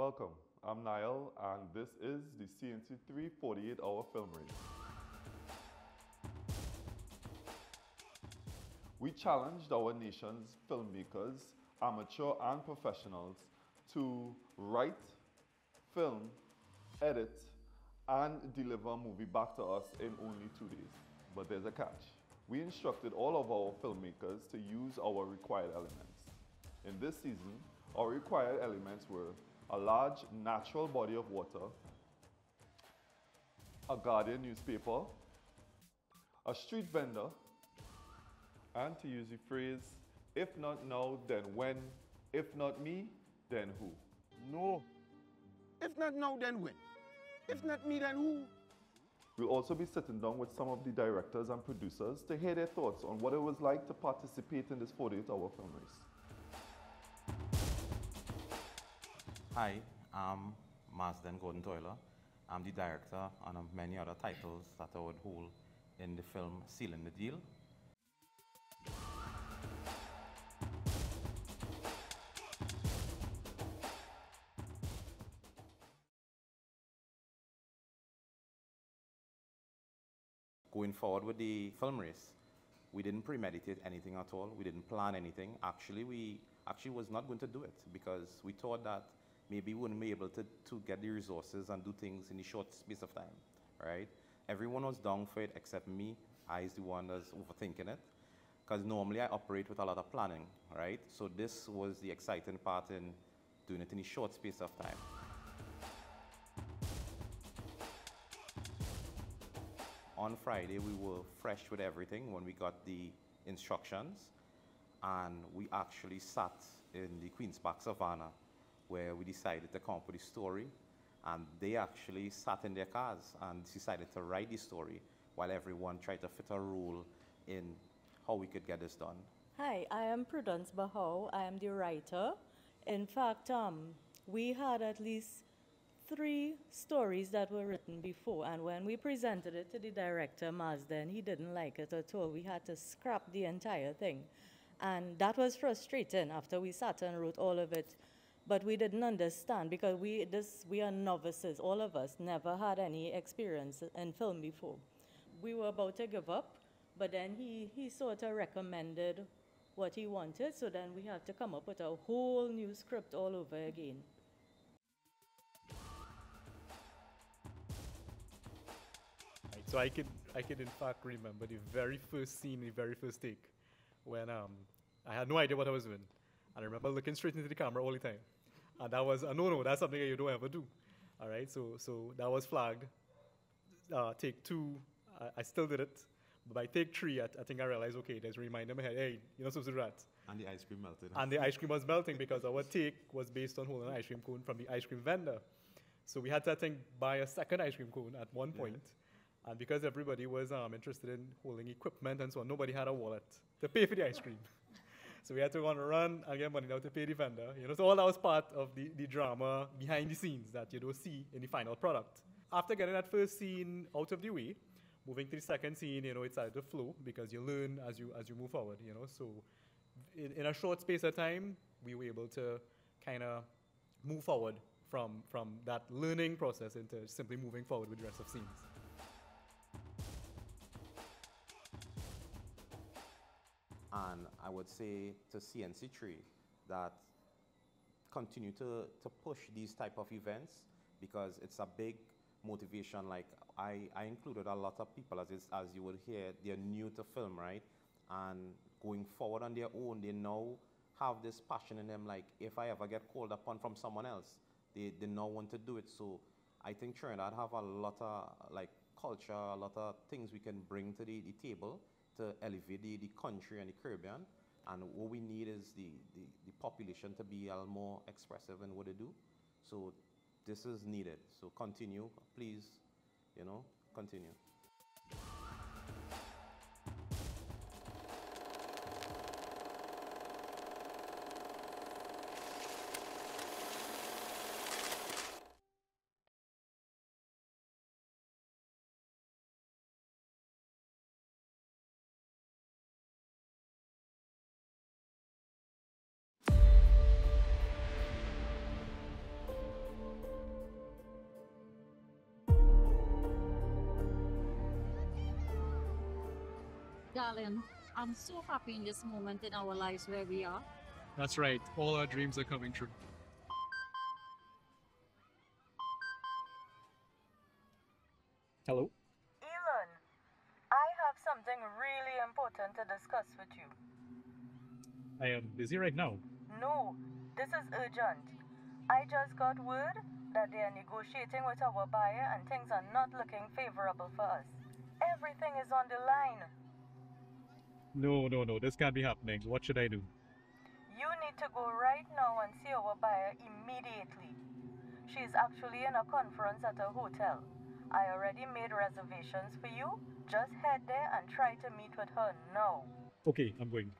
Welcome, I'm Niall and this is the CNC3 48 hour film race. We challenged our nation's filmmakers, amateur and professionals, to write, film, edit, and deliver a movie back to us in only two days. But there's a catch. We instructed all of our filmmakers to use our required elements. In this season, our required elements were a large natural body of water, a Guardian newspaper, a street vendor, and to use the phrase, if not now, then when? If not me, then who? No. If not now, then when? If not me, then who? We'll also be sitting down with some of the directors and producers to hear their thoughts on what it was like to participate in this 48 hour film race. Hi, I'm Marsden Gordon Toiler. I'm the director on many other titles that I would hold in the film Sealing the Deal. Going forward with the film race, we didn't premeditate anything at all. We didn't plan anything. Actually, we actually was not going to do it because we thought that maybe we wouldn't be able to, to get the resources and do things in a short space of time, right? Everyone was down for it except me. I is the one that's overthinking it because normally I operate with a lot of planning, right? So this was the exciting part in doing it in a short space of time. On Friday, we were fresh with everything when we got the instructions, and we actually sat in the Queen's Park Savannah where we decided to come up with a story, and they actually sat in their cars and decided to write the story while everyone tried to fit a role in how we could get this done. Hi, I am Prudence Bahau. I am the writer. In fact, um, we had at least three stories that were written before, and when we presented it to the director, Marsden, he didn't like it at all. We had to scrap the entire thing. And that was frustrating after we sat and wrote all of it. But we didn't understand because we, this, we are novices, all of us, never had any experience in film before. We were about to give up, but then he, he sort of recommended what he wanted, so then we had to come up with a whole new script all over again. So I could, I could in fact remember the very first scene, the very first take, when um, I had no idea what I was doing. And I remember looking straight into the camera all the time. And that was, uh, no, no, that's something that you don't ever do. All right, so, so that was flagged. Uh, take two, I, I still did it. But by take three, I, I think I realized, okay, there's a reminder in my head, hey, you're not supposed to do that. And the ice cream melted. And the ice cream was melting because our take was based on holding an ice cream cone from the ice cream vendor. So we had to, I think, buy a second ice cream cone at one point. And because everybody was um, interested in holding equipment and so on, nobody had a wallet to pay for the ice cream. So we had to on a run and get money now to pay the vendor. You know, so all that was part of the, the drama behind the scenes that you don't see in the final product. After getting that first scene out of the way, moving to the second scene, you know, it started to flow because you learn as you as you move forward, you know. So in, in a short space of time, we were able to kind of move forward from from that learning process into simply moving forward with the rest of scenes. And I would say to CNC3 that continue to, to push these type of events because it's a big motivation. Like I, I included a lot of people, as, as you would hear, they're new to film, right? And going forward on their own, they now have this passion in them. Like if I ever get called upon from someone else, they, they now want to do it. So I think Trinidad have a lot of like culture, a lot of things we can bring to the, the table to elevate the, the country and the Caribbean. And what we need is the, the, the population to be a little more expressive in what they do. So this is needed. So continue, please, you know, continue. Darling. I'm so happy in this moment in our lives where we are. That's right. All our dreams are coming true. Hello? Elon, I have something really important to discuss with you. I am busy right now. No, this is urgent. I just got word that they are negotiating with our buyer and things are not looking favorable for us. Everything is on the line. No, no, no. This can't be happening. What should I do? You need to go right now and see our buyer immediately. She is actually in a conference at a hotel. I already made reservations for you. Just head there and try to meet with her now. Okay, I'm going.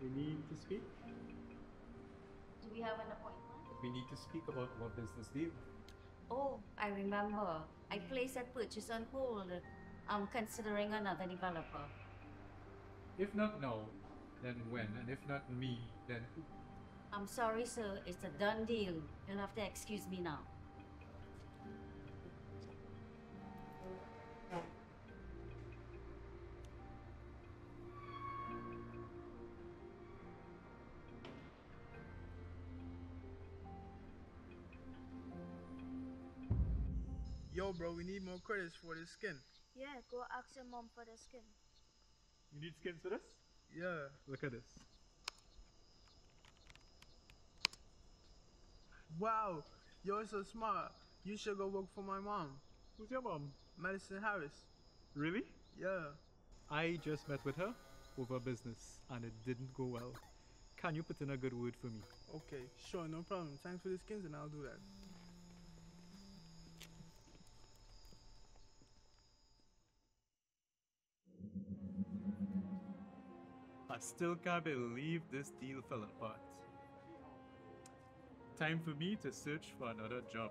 We need to speak. Do we have an appointment? We need to speak about what business deal. Oh, I remember. I mm. placed that purchase on hold. I'm considering another developer. If not now, then when? And if not me, then who? I'm sorry, sir. It's a done deal. You'll have to excuse me now. Yo, bro, we need more credits for this skin. Yeah, go ask your mom for the skin. You need skins for this? Yeah. Look at this. Wow, you're so smart. You should go work for my mom, Who's your mom? Madison Harris. Really? Yeah. I just met with her over business and it didn't go well. Can you put in a good word for me? Okay, sure, no problem. Thanks for the skins, and I'll do that. Still can't believe this deal fell apart. Time for me to search for another job.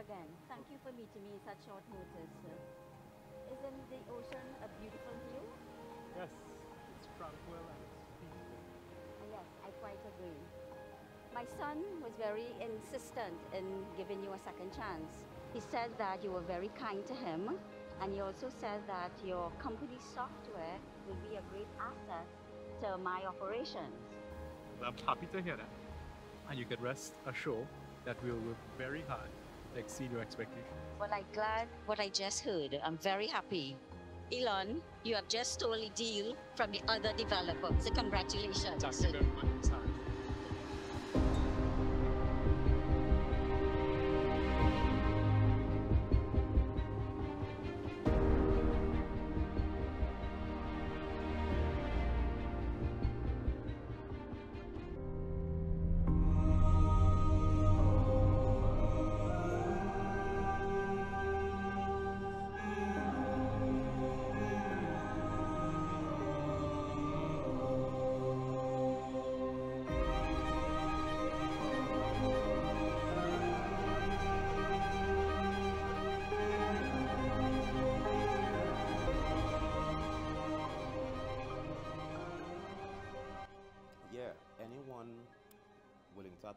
Again. Thank you for meeting me in such short notice. Isn't the ocean a beautiful view? Yes, it's tranquil and it's peaceful. Ah, yes, I quite agree. My son was very insistent in giving you a second chance. He said that you were very kind to him, and he also said that your company's software will be a great asset to my operations. Well, I'm happy to hear that. And you can rest assured that we'll work very hard to exceed your expectations. Well, I'm glad what I just heard. I'm very happy. Elon, you have just stole a deal from the other developer. So congratulations. Thank you very much,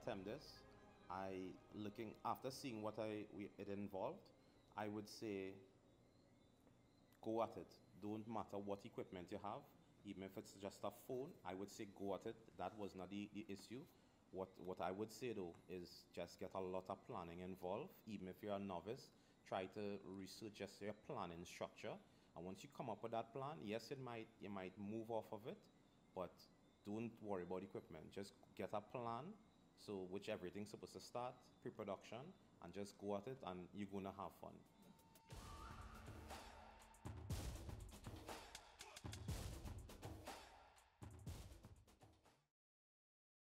attempt this, I looking after seeing what I we, it involved, I would say go at it. Don't matter what equipment you have, even if it's just a phone, I would say go at it. That was not the, the issue. What what I would say though is just get a lot of planning involved. Even if you're a novice, try to research just your planning structure. And once you come up with that plan, yes, it might you might move off of it, but don't worry about equipment. Just get a plan, so which everything's supposed to start pre-production, and just go at it, and you're gonna have fun.